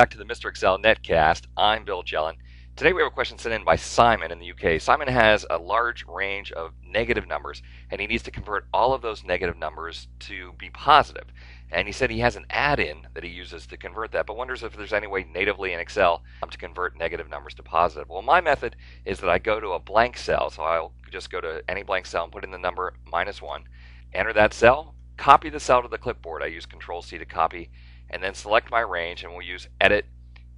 back to the Mr. Excel Netcast. I'm Bill Jelen. Today we have a question sent in by Simon in the UK. Simon has a large range of negative numbers and he needs to convert all of those negative numbers to be positive. And he said he has an add-in that he uses to convert that, but wonders if there's any way natively in Excel um, to convert negative numbers to positive. Well, my method is that I go to a blank cell, so I'll just go to any blank cell and put in the number minus 1, enter that cell, copy the cell to the clipboard. I use Control C to copy and then select my range and we'll use edit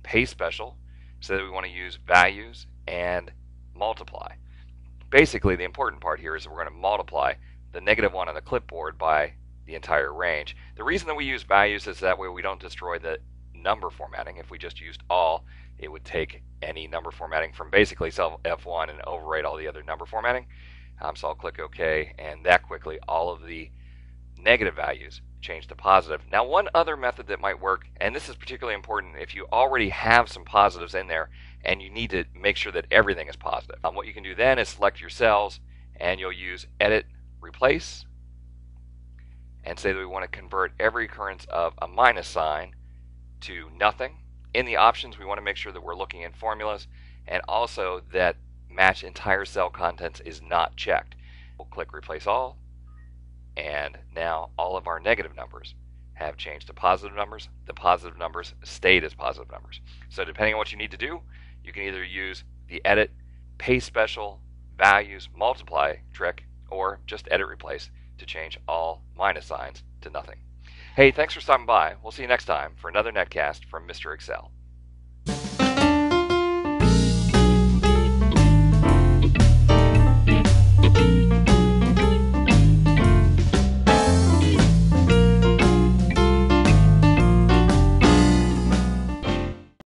paste special so that we want to use values and multiply. Basically the important part here is that we're going to multiply the negative one on the clipboard by the entire range. The reason that we use values is that way we don't destroy the number formatting. If we just used all, it would take any number formatting from basically cell F1 and overwrite all the other number formatting. Um, so I'll click OK, and that quickly all of the negative values change to positive. Now, one other method that might work, and this is particularly important if you already have some positives in there and you need to make sure that everything is positive. Um, what you can do then is select your cells and you'll use Edit, Replace, and say that we want to convert every occurrence of a minus sign to nothing. In the options, we want to make sure that we're looking in formulas and also that match entire cell contents is not checked. We'll click Replace All and now all of our negative numbers have changed to positive numbers. The positive numbers stayed as positive numbers. So depending on what you need to do, you can either use the edit, paste special, values, multiply trick, or just edit replace to change all minus signs to nothing. Hey, thanks for stopping by. We'll see you next time for another netcast from Mr. Excel.